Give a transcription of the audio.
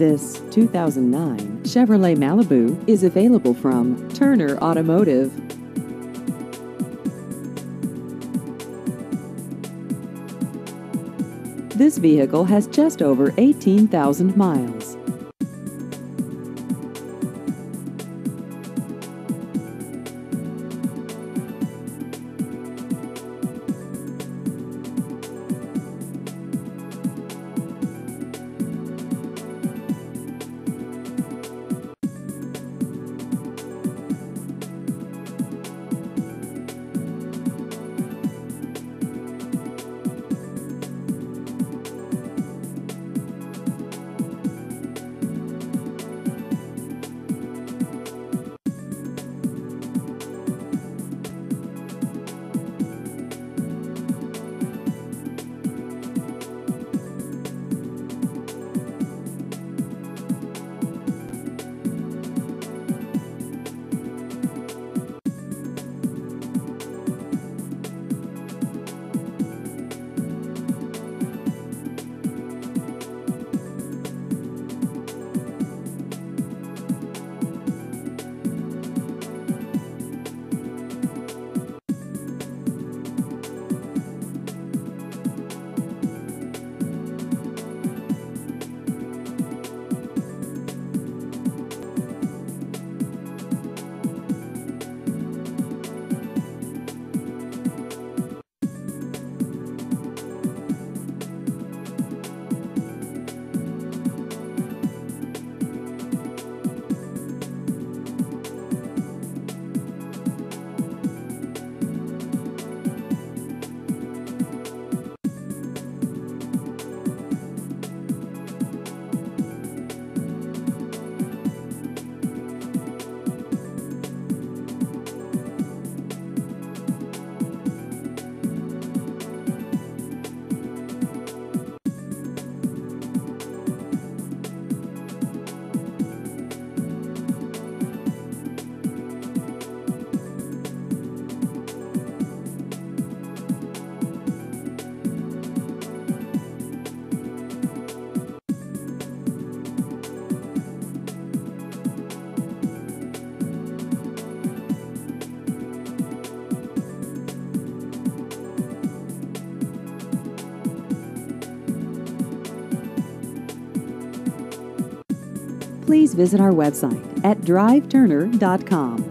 This 2009 Chevrolet Malibu is available from Turner Automotive. This vehicle has just over 18,000 miles. Please visit our website at driveturner.com.